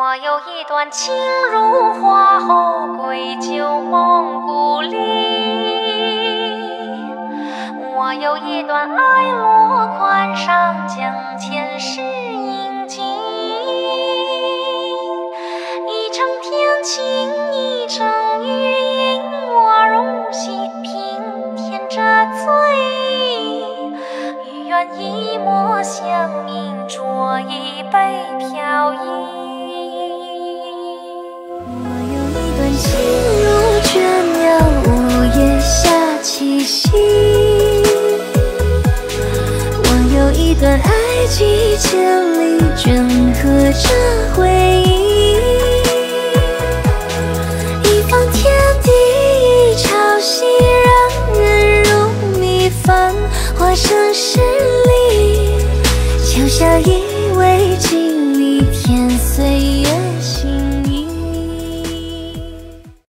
我有一段情如花后归旧梦故里，我有一段爱落款上将前世印记，一程天晴，一程雨阴，我如洗平添着醉意，与愿一抹香茗，酌一杯飘逸。断爱，几千里，镌刻着回忆。一方天地，一潮汐，让人如迷繁华盛世里，桥下一味经历，天岁月。